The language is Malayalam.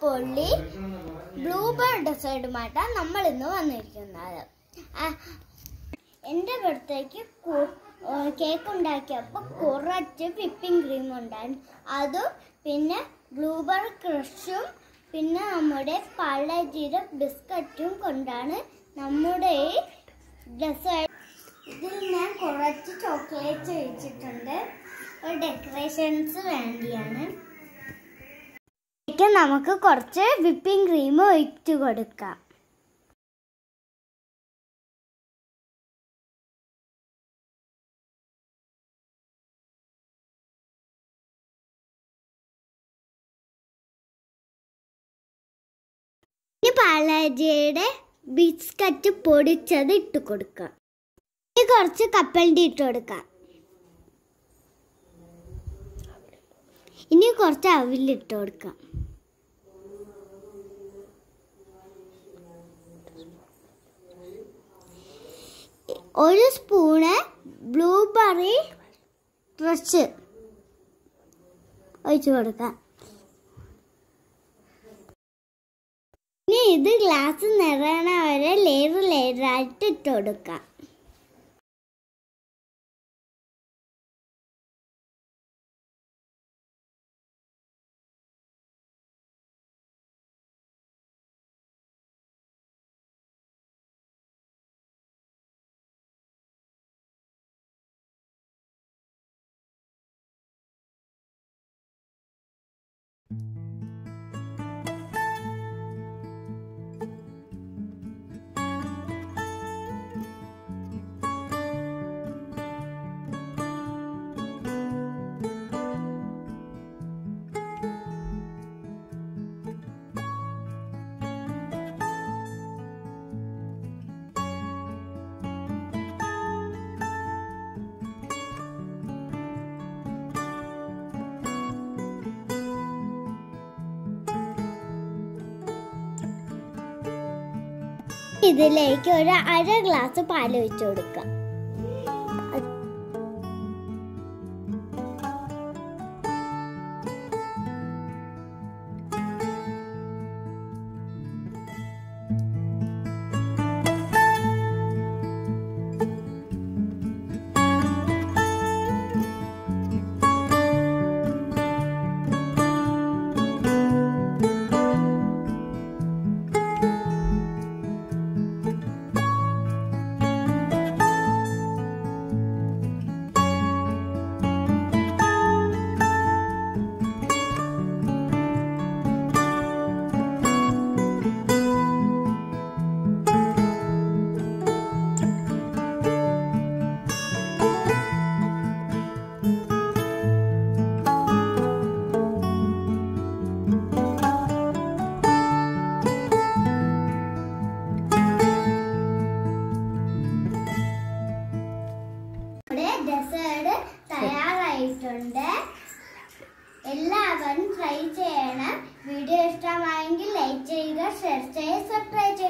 ഫാമിലി ബ്ലൂബേർഡ് ഡെസേർട്ടുമായിട്ടാണ് നമ്മൾ ഇന്ന് വന്നിരിക്കുന്നത്. എന്റെ അടുത്തേക്ക് കേക്ക് ഉണ്ടാക്കിയപ്പോൾ കുറച്ച് വിപ്പിംഗ് ക്രീം ഉണ്ടായിരുന്നു. അതും പിന്നെ ബ്ലൂബെറി ക്രഷും പിന്നെ നമ്മുടെ പലചീര ബിസ്ക്കറ്റും കൊണ്ടാണ് നമ്മുടെ ഈ ഡെസേർട്ട് ഇതിൽ ഞാൻ കുറച്ച് ചോക്ലേറ്റ്സ് ഒഴിച്ചിട്ടുണ്ട്. ഒരു ഡെക്കറേഷൻസ് വേണ്ടിയാണ്. ഇതിലേക്ക് നമുക്ക് കുറച്ച് വിപ്പിംഗ് ക്രീം ഒഴിച്ചു കൊടുക്കാം. ഇനി പാലാജിയുടെ ബിസ്ക്കറ്റ് പൊടിച്ചത് ഇട്ട് കൊടുക്കാം. ഇനി കുറച്ച് കപ്പലിന്റെ ഇട്ട് കൊടുക്കാം. ഇനി കുറച്ച് അവിലിട്ട് കൊടുക്കാം. ഒരു സ്പൂണ് ബ്ലൂബെറി ക്രഷ് ഒഴിച്ചു കൊടുക്കാം. ഇനി ഇത് ഗ്ലാസ് നിറയണ വരെ ലെയർ ലെയറായിട്ട് ഇട്ട് കൊടുക്കാം. ഇതിലേക്ക് ഒരു അര ഗ്ലാസ് പാൽ ഒഴിച്ചു കൊടുക്കാം തയ്യാറായിട്ടുണ്ട് എല്ലാവരും ട്രൈ ചെയ്യണം. വീഡിയോ ഇഷ്ടമായെങ്കിൽ ലൈക്ക് ചെയ്യുക ഷെയർ ചെയ്യുക സബ്സ്ക്രൈബ് ചെയ്യുക